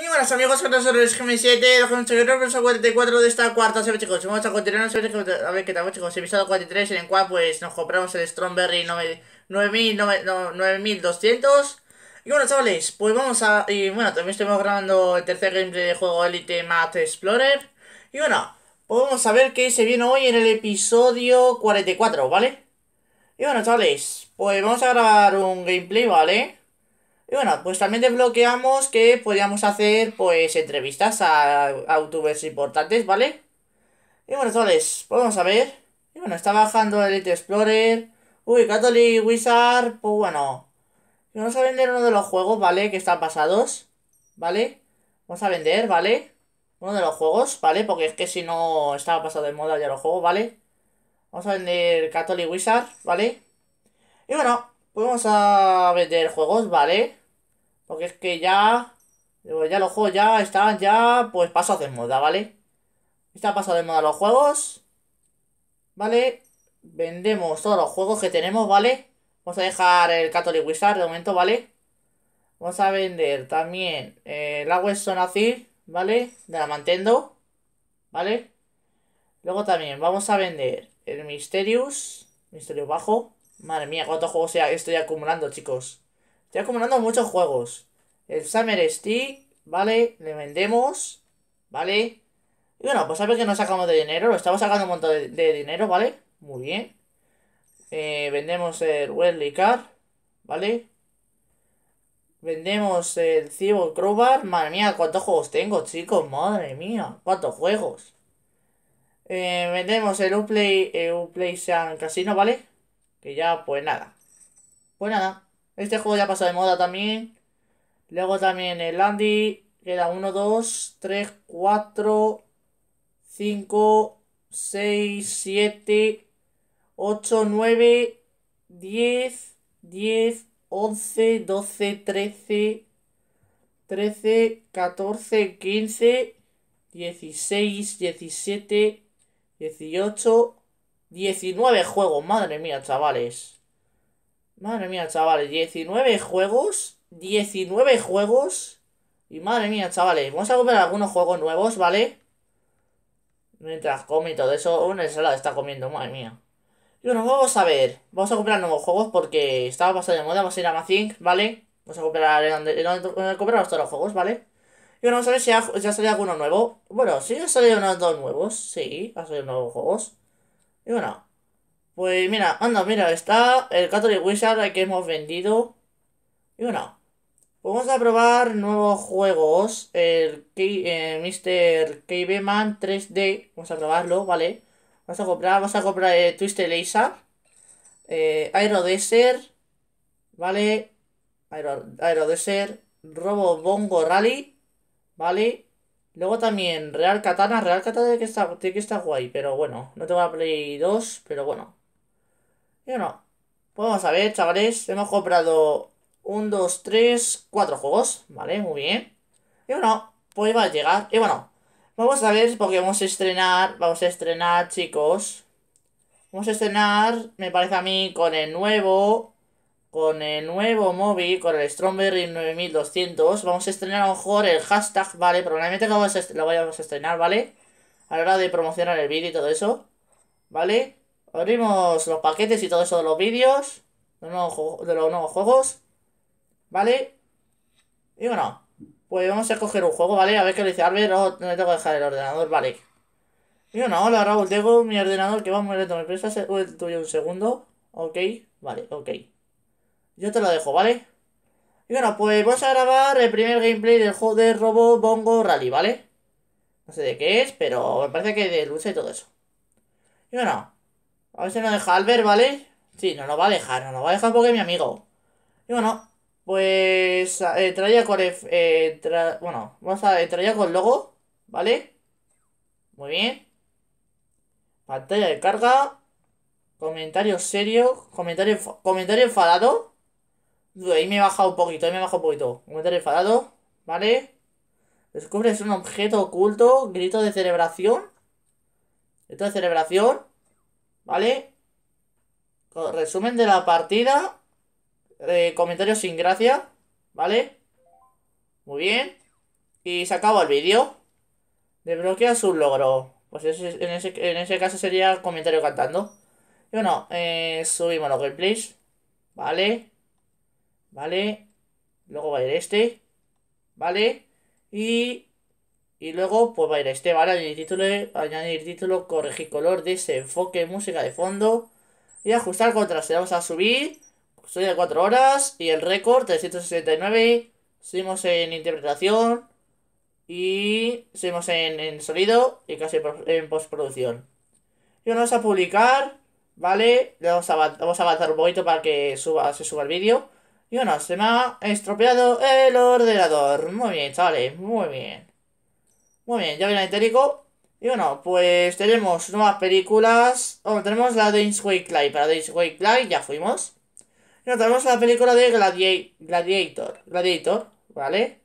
Muy buenas amigos, con nosotros GM7, dejamos seguir el 44 de esta cuarta serie chicos, vamos a continuar a ver qué tal chicos, episodio 43 en el cual pues nos compramos el Strongberry 9200 y bueno chavales, pues vamos a, y bueno también estamos grabando el tercer gameplay de juego Elite Math Explorer y bueno, pues vamos a ver qué se viene hoy en el episodio 44, ¿vale? Y bueno chavales, pues vamos a grabar un gameplay, ¿vale? Y bueno, pues también desbloqueamos que podíamos hacer pues entrevistas a, youtubers importantes, ¿vale? Y bueno, chavales, pues vamos a ver. Y bueno, está bajando Elite Explorer. Uy, Catholic Wizard, pues bueno. Vamos a vender uno de los juegos, ¿vale? Que están pasados, ¿vale? Vamos a vender, ¿vale? Uno de los juegos, ¿vale? Porque es que si no estaba pasado de moda ya los juegos, ¿vale? Vamos a vender Catholic Wizard, ¿vale? Y bueno, pues vamos a vender juegos, ¿vale? Porque es que ya... Ya los juegos ya están ya pues pasados de moda, ¿vale? Está pasado de moda los juegos. ¿Vale? Vendemos todos los juegos que tenemos, ¿vale? Vamos a dejar el Catholic Wizard de momento, ¿vale? Vamos a vender también eh, la Weston Azir, ¿vale? De la Mantendo, ¿vale? Luego también vamos a vender el Mysterious, Misterio Bajo. Madre mía, cuántos juegos estoy acumulando, chicos. Estoy acumulando muchos juegos. El Summer Stick, ¿vale? Le vendemos, ¿vale? Y bueno, pues ver que nos sacamos de dinero. Lo estamos sacando un montón de, dinero, ¿vale? Muy bien. Eh, vendemos el Wesley Car, ¿vale? Vendemos el Cyborg Crowbar. Madre mía, ¿cuántos juegos tengo, chicos? Madre mía, ¿cuántos juegos? Eh, vendemos el Uplay, el Uplay Sean Casino, ¿vale? Que ya, pues nada. Pues nada. Este juego ya pasó de moda también. Luego también el Andy. Queda 1, 2, 3, 4, 5, 6, 7, 8, 9, 10, 10, 11, 12, 13, 13, 14, 15, 16, 17, 18, 19 juegos. Madre mía, chavales. Madre mía, chavales, 19 juegos. 19 juegos. Y madre mía, chavales. Vamos a comprar algunos juegos nuevos, ¿vale? Mientras come y todo eso. Una ensalada está comiendo, madre mía. Y bueno, vamos a ver. Vamos a comprar nuevos juegos porque estaba pasando de moda. Vamos a ir a Mazink, ¿vale? Vamos a comprar donde, donde compramos todos los juegos, ¿vale? Y bueno, vamos a ver si ya, ya salido alguno nuevo. Bueno, sí, ha salido unos dos nuevos. Sí, ha salido nuevos juegos. Y bueno, pues mira, anda, mira, está el Catholic Wizard que hemos vendido. Y bueno, pues vamos a probar nuevos juegos. El, eh, Mr. KB-Man 3D. Vamos a probarlo, ¿vale? Vamos a comprar, vamos a comprar el Twisted Laser. Eh, Aero. ¿Vale? Aero, Aero Desert. Robo Bongo Rally. ¿Vale? Luego también Real Katana. Real Katana que está, que está guay. Pero bueno, no tengo la Play 2. Pero bueno. Y bueno, pues vamos a ver, chavales. Hemos comprado un, dos, tres, cuatro juegos. Vale, muy bien. Y bueno, pues va a llegar. Y bueno, vamos a ver porque vamos a estrenar. Vamos a estrenar, chicos. Vamos a estrenar, me parece a mí, con el nuevo. Con el nuevo móvil, con el Strongberry 9200. Vamos a estrenar a lo mejor el hashtag, ¿vale? Probablemente lo vayamos a estrenar, ¿vale? A la hora de promocionar el vídeo y todo eso. ¿Vale? Abrimos los paquetes y todo eso de los vídeos. De, los nuevos juegos. ¿Vale? Y bueno. Pues vamos a coger un juego, ¿vale? A ver qué le dice Albert. no me tengo que dejar el ordenador, vale. Y bueno, hola Raúl, tengo mi ordenador que va muy lento. ¿Me prestas el tuyo un segundo? Ok, vale, ok. Yo te lo dejo, ¿vale? Y bueno, pues vamos a grabar el primer gameplay del juego de Robo Bongo Rally, ¿vale? No sé de qué es, pero me parece que de lucha y todo eso. Y bueno, a ver si nos deja Albert, ¿vale? Sí, no nos va a dejar, no nos va a dejar porque es mi amigo. Y bueno, pues eh, traía con el, eh, bueno, vamos a traía con logo, ¿vale? Muy bien. Pantalla de carga. Comentario serio. Comentario, comentario enfadado. ahí me he bajado un poquito, ahí me he bajado un poquito. Comentario enfadado, ¿vale? Descubres un objeto oculto. Grito de celebración. Grito de celebración. ¿Vale? Resumen de la partida. Comentarios sin gracia. ¿Vale? Muy bien. Y se acabó el vídeo. Desbloqueas un logro. Pues ese- en, ese, en ese caso sería comentario cantando. Y bueno, eh, subimos los gameplays. Vale. Vale. Luego va a ir este. Vale. Y. Y luego, pues va a ir este, ¿vale? Añadir título, añadir título, corregir color, desenfoque, música de fondo. Y ajustar contraste. Vamos a subir. Soy de 4 horas. Y el récord, 369. Subimos en interpretación. Y subimos en, en sonido. Y casi en postproducción. Y vamos a publicar. ¿Vale? Le Vamos a, vamos a avanzar un poquito para que suba, se suba el vídeo. Y bueno, se me ha estropeado el ordenador. Muy bien, chavales, muy bien. Muy bien, ya viene el entérico. Y bueno, pues tenemos nuevas películas. Bueno, tenemos la de Wake Live. Para Dance Wake Live ya fuimos. Y bueno, tenemos la película de Gladia- Gladiator. Gladiator, ¿vale?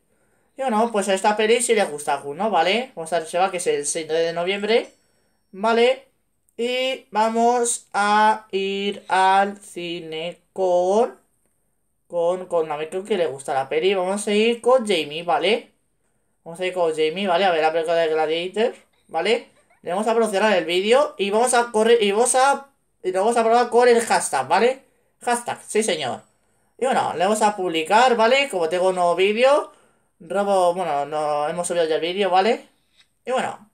Y bueno, pues a esta peli si les gusta a alguno, ¿vale? Vamos a reservar que es el 6 de noviembre. ¿Vale? Y vamos a ir al cine con... Con, con, a ver, creo que le gusta la peli. Vamos a ir con Jamie, ¿vale? Vamos a ir con Jamie, ¿vale? A ver la película de Gladiator, ¿vale? Le vamos a promocionar el vídeo y vamos a correr y vamos a y lo vamos a probar con el hashtag, ¿vale? Hashtag, sí señor. Y bueno, le vamos a publicar, ¿vale? Como tengo un nuevo vídeo, robo, bueno, no hemos subido ya el vídeo, ¿vale? Y bueno,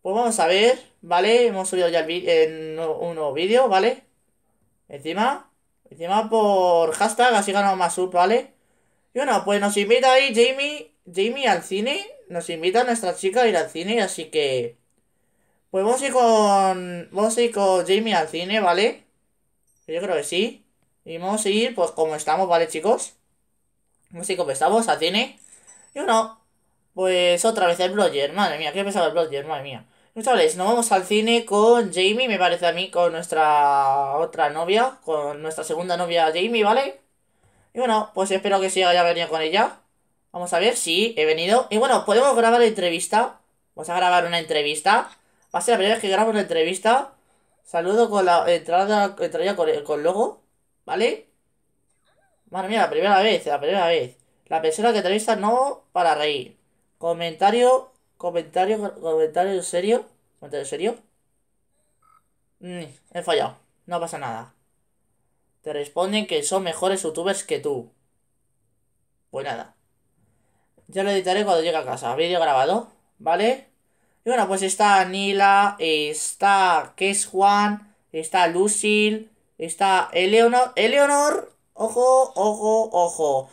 pues vamos a ver, ¿vale? Hemos subido ya el en un nuevo vídeo, ¿vale? Encima, encima por hashtag, así ganamos más sub, ¿vale? Y bueno, pues nos invita ahí Jamie, Jamie al cine. Nos invita a nuestra chica a ir al cine, así que... Pues vamos a ir con... Vamos a ir con Jamie al cine, ¿vale? Yo creo que sí. Y vamos a ir, pues como estamos, ¿vale, chicos? Vamos a ir como estamos, al cine. Y bueno, pues otra vez el blogger. Madre mía, qué pesado el blogger, madre mía. Chavales, nos vamos al cine con Jamie, me parece a mí, con nuestra otra novia, con nuestra segunda novia Jamie, ¿vale? Y bueno, pues espero que sí haya venido con ella. Vamos a ver, sí, he venido. Y bueno, podemos grabar la entrevista. Vamos a grabar una entrevista. Va a ser la primera vez que grabo una entrevista. Saludo con la entrada, entrada con, con logo. ¿Vale? Madre mía, la primera vez, la primera vez. La persona que entrevista no para reír. Comentario, comentario, comentario serio. ¿Comentario serio? Mm, he fallado. No pasa nada. Te responden que son mejores youtubers que tú. Pues nada. Ya lo editaré cuando llegue a casa. Vídeo grabado, ¿vale? Y bueno, pues está Nila, está Kes está Lucille, está Eleonor. Eleonor, ojo, ojo, ojo.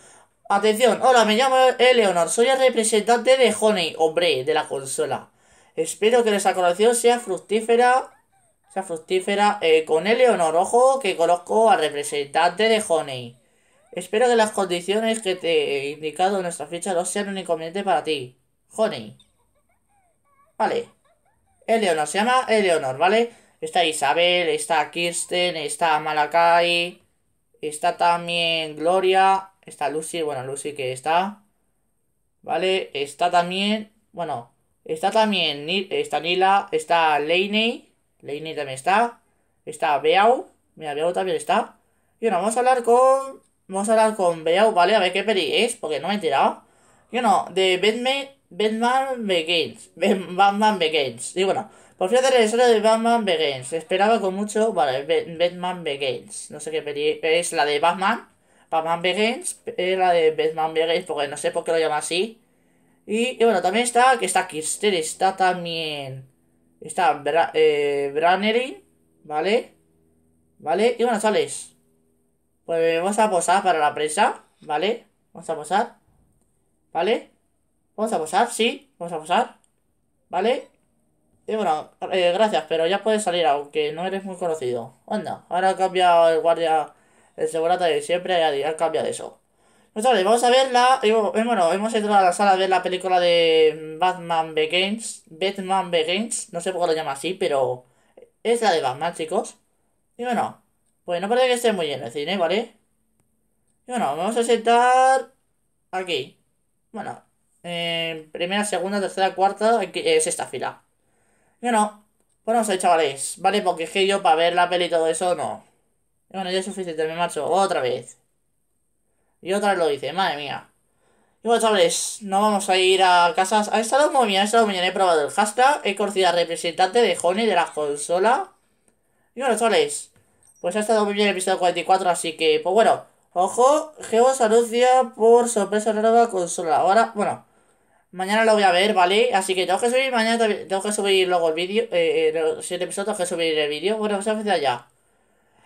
Atención, hola, me llamo Eleonor, soy el representante de Honey, hombre, de la consola. Espero que nuestra colaboración sea fructífera sea fructífera. Eh, con Eleonor, ojo, que conozco al representante de Honey. Espero que las condiciones que te he indicado en nuestra ficha no sean un inconveniente para ti. Honey. Vale. Eleonor, se llama Eleonor, ¿vale? Está Isabel, está Kirsten, está Malakai, está también Gloria, está Lucy, bueno, Lucy que está. ¿Vale? Está también, bueno, está también, está Nila, está Lainey. Lainey también está. Está Beau. Mira, Beau también está. Y bueno, vamos a hablar con. Vamos a hablar con Beau, ¿vale? A ver qué peli es, porque no me he enterado. Y bueno, de Batman. Batman Begins. Ba- Batman Begins. Y bueno, por fin el de Batman Begins. Esperaba con mucho. Vale, Ba- Batman Begins. No sé qué peli es la de Batman. Batman Begins. Es la de Batman Begins, porque no sé por qué lo llama así. Y, y bueno, también está. Que está Kirsten. Está también. Está Bra eh, Brannery, ¿vale? ¿Vale? Y bueno, chavales. Pues vamos a posar para la prensa, ¿vale? Vamos a posar. ¿Vale? Vamos a posar, sí, vamos a posar. ¿Vale? Y bueno, eh, gracias, pero ya puedes salir, aunque no eres muy conocido. Anda, ahora ha cambiado el guardia, el segurata de siempre, ha, cambiado eso. Pues vale, vamos a ver la. bueno, hemos entrado a la sala a ver la película de Batman Begins. Batman Begins, no sé por qué lo llama así, pero es la de Batman, chicos. Y bueno, pues no parece que esté muy lleno el cine, ¿vale? Y bueno, vamos a sentar aquí. Bueno, en primera, segunda, tercera, cuarta, aquí, eh, sexta fila. Y bueno, pues vamos a ver, chavales, ¿vale? Porque es que yo para ver la peli y todo eso, no. Y bueno, ya es suficiente, me marcho otra vez. Y otra vez lo hice, madre mía. Y bueno, chavales, no vamos a ir a casas. Ha estado muy bien, ha estado muy bien. He probado el hashtag, he conocido al representante de Honey de la consola. Y bueno, chavales, pues ha estado muy bien el episodio 44, así que, pues bueno, ojo, Geos anuncia por sorpresa nueva consola. Ahora, bueno, mañana lo voy a ver, ¿vale? Así que tengo que subir, mañana tengo que subir luego el vídeo, eh, eh 7 episodios, tengo que subir el vídeo. Bueno, pues a ya.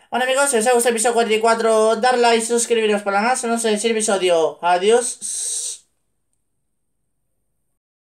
Bueno amigos, si os ha gustado el episodio 44, dar like, suscribiros para más, no sé, el episodio. Adiós.